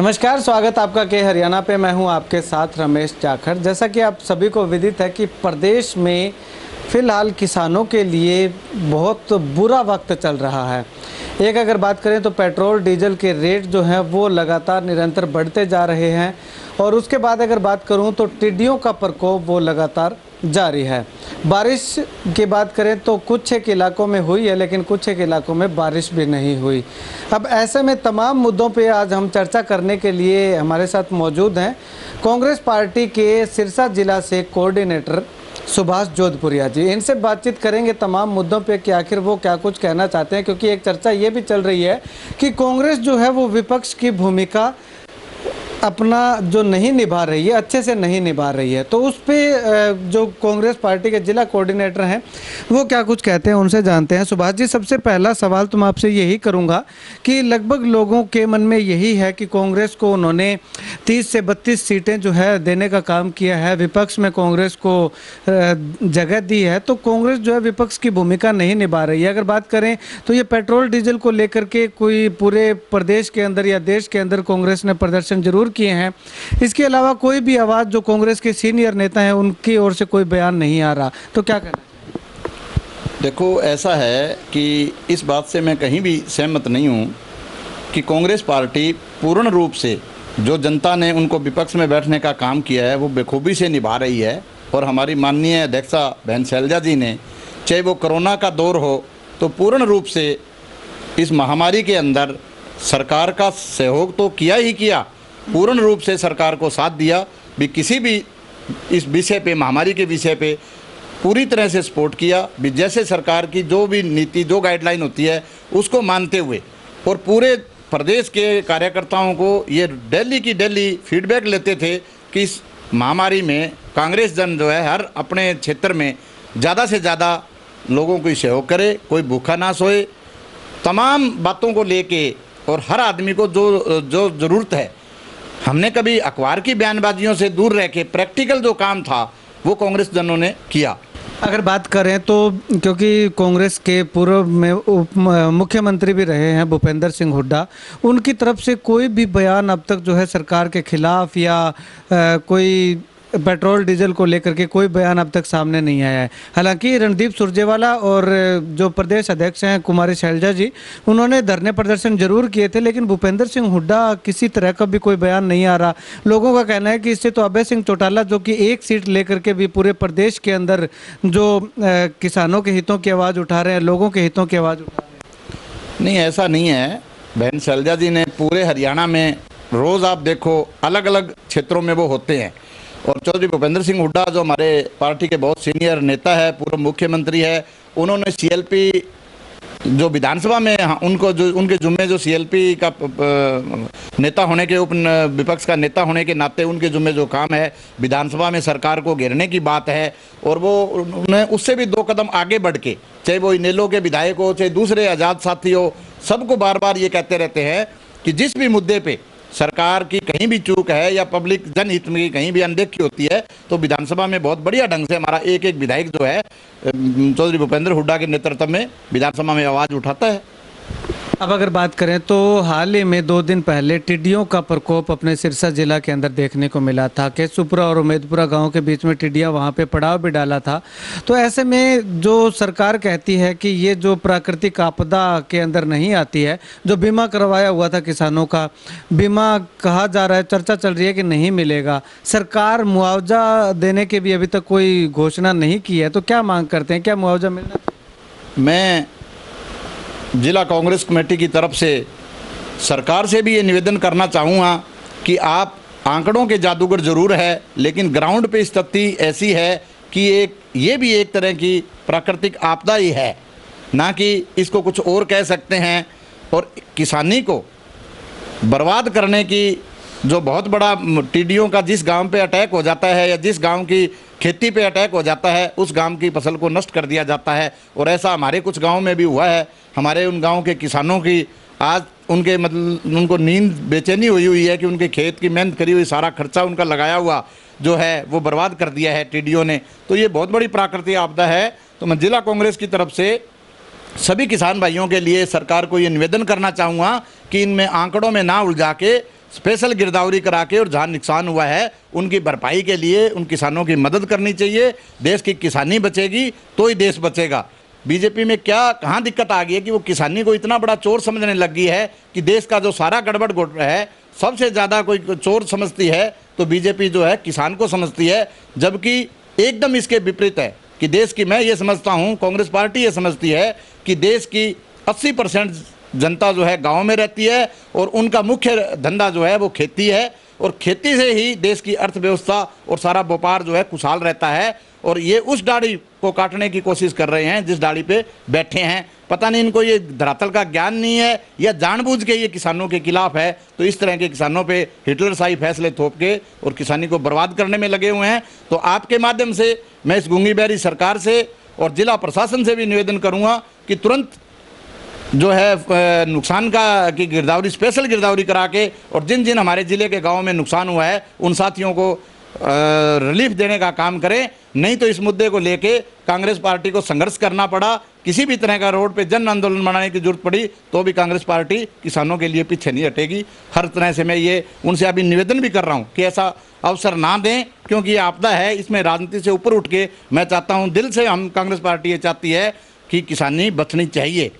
नमस्कार, स्वागत आपका के हरियाणा पे। मैं हूँ आपके साथ रमेश जाखड़। जैसा कि आप सभी को विदित है कि प्रदेश में फ़िलहाल किसानों के लिए बहुत बुरा वक्त चल रहा है। एक अगर बात करें तो पेट्रोल, डीजल के रेट जो हैं वो लगातार निरंतर बढ़ते जा रहे हैं। और उसके बाद अगर बात करूँ तो टिड्डियों का प्रकोप वो लगातार जारी है। बारिश की बात करें तो कुछ एक इलाकों में हुई है, लेकिन कुछ एक इलाकों में बारिश भी नहीं हुई। अब ऐसे में तमाम मुद्दों पे आज हम चर्चा करने के लिए हमारे साथ मौजूद हैं। कांग्रेस पार्टी के सिरसा जिला से कोऑर्डिनेटर सुभाष जोधपुरिया जी, इनसे बातचीत करेंगे तमाम मुद्दों पे कि आखिर वो क्या कुछ कहना चाहते हैं, क्योंकि एक चर्चा ये भी चल रही है कि कांग्रेस जो है वो विपक्ष की भूमिका अपना जो नहीं निभा रही है, अच्छे से नहीं निभा रही है तो उस पर जो कांग्रेस पार्टी के जिला कोऑर्डिनेटर हैं, वो क्या कुछ कहते हैं, उनसे जानते हैं। सुभाष जी, सबसे पहला सवाल तो मैं आपसे यही करूँगा कि लगभग लोगों के मन में यही है कि कांग्रेस को उन्होंने 30 से 32 सीटें जो है देने का काम किया है, विपक्ष में कांग्रेस को जगह दी है तो कांग्रेस जो है विपक्ष की भूमिका नहीं निभा रही है। अगर बात करें तो ये पेट्रोल, डीजल को लेकर के कोई पूरे प्रदेश के अंदर या देश के अंदर कांग्रेस ने प्रदर्शन ज़रूर किए हैं। इसके अलावा कोई भी आवाज़ जो कांग्रेस के सीनियर नेता हैं, उनकी ओर से कोई बयान नहीं आ रहा। तो क्या कहना देखो, ऐसा है कि इस बात से मैं कहीं भी सहमत नहीं हूँ कि कांग्रेस पार्टी पूर्ण रूप से जो जनता ने उनको विपक्ष में बैठने का काम किया है, वो बेखूबी से निभा रही है। और हमारी माननीय अध्यक्षा बहन शैलजा जी ने, चाहे वो कोरोना का दौर हो तो पूर्ण रूप से इस महामारी के अंदर सरकार का सहयोग तो किया ही किया पूर्ण रूप से सरकार को साथ दिया, भी किसी भी इस विषय पे, महामारी के विषय पे पूरी तरह से सपोर्ट किया, भी जैसे सरकार की जो भी नीति, जो गाइडलाइन होती है, उसको मानते हुए। और पूरे प्रदेश के कार्यकर्ताओं को ये डेली की डेली फीडबैक लेते थे कि इस महामारी में कांग्रेस जन जो है, हर अपने क्षेत्र में ज़्यादा से ज़्यादा लोगों को सहयोग करे, कोई भूखा ना सोए तमाम बातों को लेके और हर आदमी को जो जो ज़रूरत है हमने कभी अखबार की बयानबाजियों से दूर रह के प्रैक्टिकल जो काम था वो कांग्रेस जनों ने किया। अगर बात करें तो क्योंकि कांग्रेस के पूर्व में उप मुख्यमंत्री भी रहे हैं भूपेंद्र सिंह हुड्डा उनकी तरफ़ से कोई भी बयान अब तक जो है सरकार के खिलाफ या आ, कोई पेट्रोल, डीजल को लेकर के कोई बयान अब तक सामने नहीं आया है। हालाँकि रणदीप सुरजेवाला और जो प्रदेश अध्यक्ष हैं, कुमारी शैलजा जी, उन्होंने धरने प्रदर्शन ज़रूर किए थे, लेकिन भूपेंद्र सिंह हुड्डा किसी तरह का भी कोई बयान नहीं आ रहा। लोगों का कहना है कि इससे तो अभय सिंह चौटाला, जो कि एक सीट लेकर के भी पूरे प्रदेश के अंदर, जो किसानों के हितों की आवाज़ उठा रहे हैं, लोगों के हितों की आवाज़ उठा रहे हैं। नहीं, ऐसा नहीं है। बहन शैलजा जी ने पूरे हरियाणा में रोज़ आप देखो अलग अलग क्षेत्रों में वो होते हैं। और चौधरी भूपेंद्र सिंह हुड्डा जो हमारे पार्टी के बहुत सीनियर नेता है पूर्व मुख्यमंत्री है उन्होंने सीएलपी जो विधानसभा में हाँ, उनको जो उनके जुम्मे जो सीएलपी का नेता होने के उप विपक्ष का नेता होने के नाते उनके जुम्मे जो काम है विधानसभा में सरकार को घेरने की बात है और वो उन्हें उससे भी दो कदम आगे बढ़ के चाहे वो इनेलो के विधायक हो चाहे दूसरे आज़ाद साथी हो सबको बार बार ये कहते रहते हैं कि जिस भी मुद्दे पर सरकार की कहीं भी चूक है या पब्लिक जनहित में कहीं भी अनदेखी होती है तो विधानसभा में बहुत बढ़िया ढंग से हमारा एक एक विधायक जो है चौधरी भूपेंद्र हुड्डा के नेतृत्व में विधानसभा में आवाज़ उठाता है। अब अगर बात करें तो हाल ही में दो दिन पहले टिड्डियों का प्रकोप अपने सिरसा जिला के अंदर देखने को मिला था। केसुपुरा और उमेदपुरा गाँव के बीच में टिड्डियाँ वहाँ पे पड़ाव भी डाला था। तो ऐसे में जो सरकार कहती है कि ये जो प्राकृतिक आपदा के अंदर नहीं आती है, जो बीमा करवाया हुआ था किसानों का, बीमा कहा जा रहा है, चर्चा चल रही है कि नहीं मिलेगा। सरकार मुआवजा देने की भी अभी तक कोई घोषणा नहीं की है तो क्या मांग करते हैं? क्या मुआवजा मिलना मैं जिला कांग्रेस कमेटी की तरफ़ से सरकार से भी ये निवेदन करना चाहूँगा कि आप आंकड़ों के जादूगर ज़रूर है, लेकिन ग्राउंड पे स्थिति ऐसी है कि एक, ये भी एक तरह की प्राकृतिक आपदा ही है। ना कि इसको कुछ और कह सकते हैं और किसानी को बर्बाद करने की जो बहुत बड़ा टीडियों का जिस गाँव पे अटैक हो जाता है या जिस गाँव की खेती पे अटैक हो जाता है, उस गाँव की फ़सल को नष्ट कर दिया जाता है। और ऐसा हमारे कुछ गाँव में भी हुआ है। हमारे उन गाँव के किसानों की आज उनके मतलब उनको नींद बेचैनी हुई हुई है कि उनके खेत की मेहनत करी हुई सारा खर्चा उनका लगाया हुआ जो है, वो बर्बाद कर दिया है टीडीओ ने। तो ये बहुत बड़ी प्राकृतिक आपदा है। तो मैं जिला कांग्रेस की तरफ़ से सभी किसान भाइयों के लिए सरकार को ये निवेदन करना चाहूँगा कि इनमें आंकड़ों में ना उलझा के स्पेशल गिरदावरी करा के और जहाँ नुकसान हुआ है, उनकी भरपाई के लिए उन किसानों की मदद करनी चाहिए। देश की किसानी बचेगी तो ही देश बचेगा। बीजेपी में क्या, कहाँ दिक्कत आ गई है कि वो किसानी को इतना बड़ा चोर समझने लग गई है कि देश का जो सारा गड़बड़ गुड़ है, सबसे ज़्यादा कोई चोर समझती है तो बीजेपी जो है किसान को समझती है, जबकि एकदम इसके विपरीत है कि देश की मैं ये समझता हूँ, कांग्रेस पार्टी ये समझती है कि देश की 80 परसेंट जनता जो है गाँव में रहती है और उनका मुख्य धंधा जो है वो खेती है और खेती से ही देश की अर्थव्यवस्था और सारा व्यापार जो है खुशहाल रहता है और ये उस दाढ़ी को काटने की कोशिश कर रहे हैं, जिस दाढ़ी पे बैठे हैं। पता नहीं इनको ये धरातल का ज्ञान नहीं है या जानबूझ के ये किसानों के खिलाफ है। तो इस तरह के किसानों पे हिटलर शाही फैसले थोप के और किसानी को बर्बाद करने में लगे हुए हैं। तो आपके माध्यम से मैं इस गुंगी बहरी सरकार से और जिला प्रशासन से भी निवेदन करूँगा कि तुरंत जो है नुकसान का, की गिरदावरी स्पेशल गिरदावरी करा के और जिन जिन हमारे ज़िले के गाँव में नुकसान हुआ है, उन साथियों को रिलीफ देने का काम करें। नहीं तो इस मुद्दे को लेके कांग्रेस पार्टी को संघर्ष करना पड़ा। किसी भी तरह का रोड पे जन आंदोलन बनाने की ज़रूरत पड़ी तो भी कांग्रेस पार्टी किसानों के लिए पीछे नहीं हटेगी। हर तरह से मैं ये, उनसे अभी निवेदन भी कर रहा हूँ कि ऐसा अवसर ना दें, क्योंकि ये आपदा है, इसमें राजनीति से ऊपर उठ के मैं चाहता हूँ, दिल से हम कांग्रेस पार्टी ये चाहती है कि किसानी बचनी चाहिए।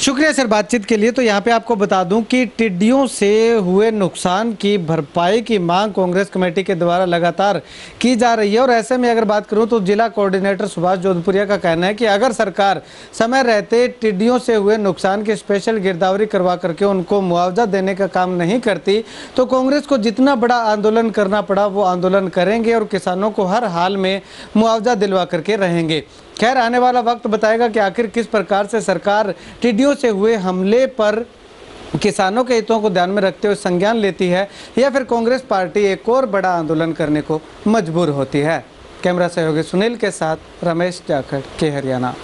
शुक्रिया सर बातचीत के लिए। तो यहाँ पे आपको बता दूँ कि टिड्डियों से हुए नुकसान की भरपाई की मांग कांग्रेस कमेटी के द्वारा लगातार की जा रही है। और ऐसे में अगर बात करूँ तो जिला कोऑर्डिनेटर सुभाष जोधपुरिया का कहना है कि अगर सरकार समय रहते टिड्डियों से हुए नुकसान की स्पेशल गिरदावरी करवा करके उनको मुआवजा देने का काम नहीं करती तो कांग्रेस को जितना बड़ा आंदोलन करना पड़ा, वो आंदोलन करेंगे और किसानों को हर हाल में मुआवजा दिलवा करके रहेंगे। खैर, आने वाला वक्त बताएगा कि आखिर किस प्रकार से सरकार टिड्डियों से हुए हमले पर किसानों के हितों को ध्यान में रखते हुए संज्ञान लेती है या फिर कांग्रेस पार्टी एक और बड़ा आंदोलन करने को मजबूर होती है। कैमरा सहयोगी सुनील के साथ रमेश जाखड़, के हरियाणा।